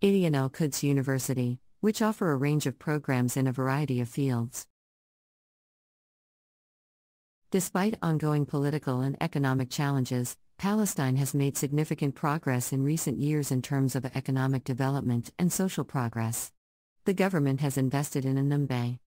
Ain Al Quds University, which offer a range of programs in a variety of fields. Despite ongoing political and economic challenges, Palestine has made significant progress in recent years in terms of economic development and social progress. The government has invested in a number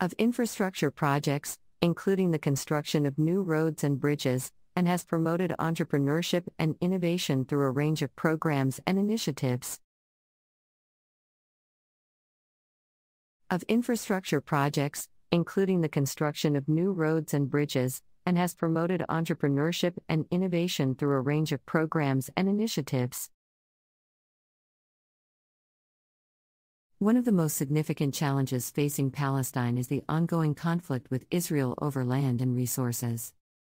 of infrastructure projects, including the construction of new roads and bridges, and has promoted entrepreneurship and innovation through a range of programs and initiatives. Of infrastructure projects, including the construction of new roads and bridges, and has promoted entrepreneurship and innovation through a range of programs and initiatives. One of the most significant challenges facing Palestine is the ongoing conflict with Israel over land and resources.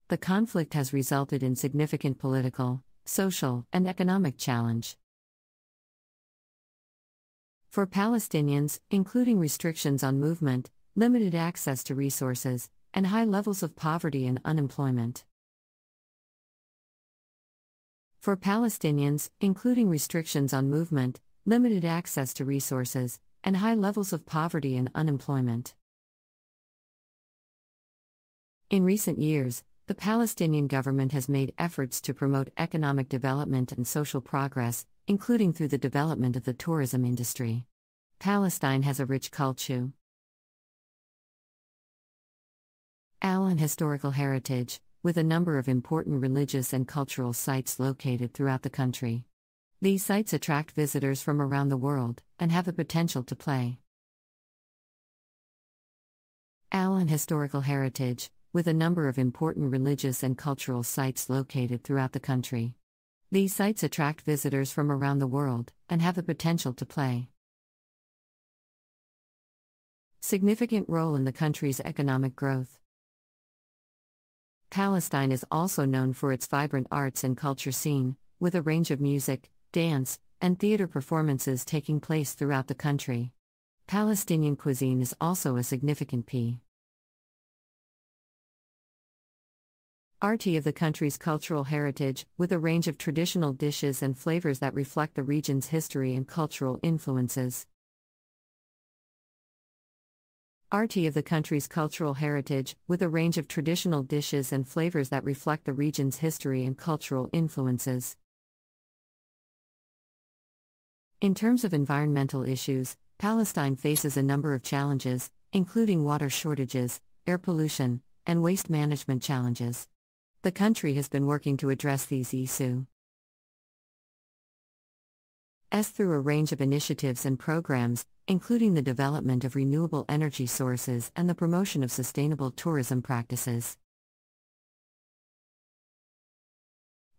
The conflict has resulted in significant political, social, and economic challenge. For Palestinians, including restrictions on movement, limited access to resources, and high levels of poverty and unemployment. For Palestinians, including restrictions on movement, limited access to resources, and high levels of poverty and unemployment. In recent years, the Palestinian government has made efforts to promote economic development and social progress, including through the development of the tourism industry. Palestine has a rich culture. Allen Historical Heritage, with a number of important religious and cultural sites located throughout the country. These sites attract visitors from around the world and have the potential to play. Allen Historical Heritage, with a number of important religious and cultural sites located throughout the country. These sites attract visitors from around the world and have the potential to play significant role in the country's economic growth. Palestine is also known for its vibrant arts and culture scene, with a range of music, dance, and theater performances taking place throughout the country. Palestinian cuisine is also a significant P. RT of the country's cultural heritage, with a range of traditional dishes and flavors that reflect the region's history and cultural influences. RT of the country's cultural heritage, with a range of traditional dishes and flavors that reflect the region's history and cultural influences. In terms of environmental issues, Palestine faces a number of challenges, including water shortages, air pollution, and waste management challenges. The country has been working to address these issues. As through a range of initiatives and programs, including the development of renewable energy sources and the promotion of sustainable tourism practices.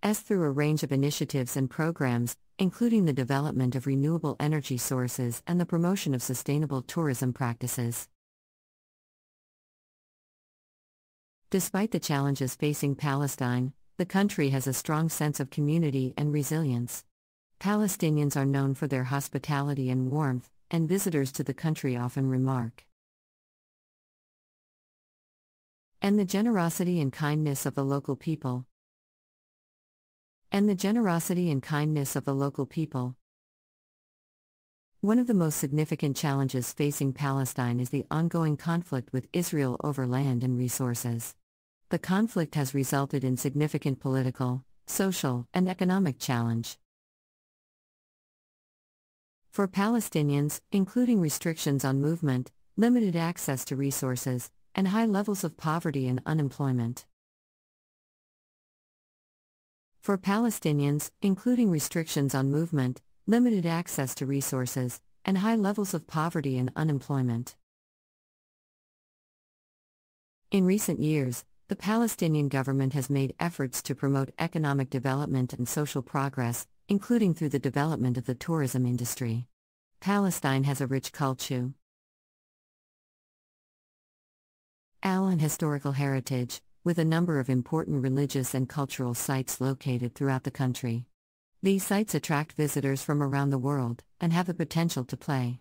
As through a range of initiatives and programs, including the development of renewable energy sources and the promotion of sustainable tourism practices. Despite the challenges facing Palestine, the country has a strong sense of community and resilience. Palestinians are known for their hospitality and warmth, and visitors to the country often remark. And the generosity and kindness of the local people. And the generosity and kindness of the local people. One of the most significant challenges facing Palestine is the ongoing conflict with Israel over land and resources. The conflict has resulted in significant political, social, and economic challenge. For Palestinians, including restrictions on movement, limited access to resources, and high levels of poverty and unemployment. For Palestinians, including restrictions on movement, limited access to resources, and high levels of poverty and unemployment. In recent years, the Palestinian government has made efforts to promote economic development and social progress, including through the development of the tourism industry. Palestine has a rich culture. Allen Historical Heritage, with a number of important religious and cultural sites located throughout the country. These sites attract visitors from around the world and have the potential to play.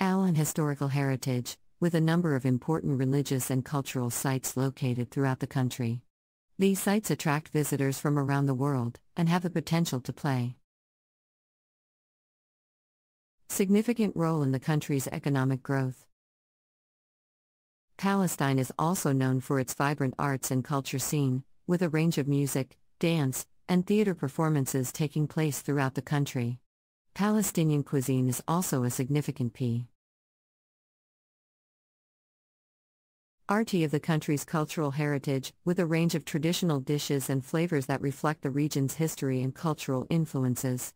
Allen Historical Heritage, with a number of important religious and cultural sites located throughout the country. These sites attract visitors from around the world and have the potential to play significant role in the country's economic growth. Palestine is also known for its vibrant arts and culture scene, with a range of music, dance, and theater performances taking place throughout the country. Palestinian cuisine is also a significant P. RT of the country's cultural heritage, with a range of traditional dishes and flavors that reflect the region's history and cultural influences.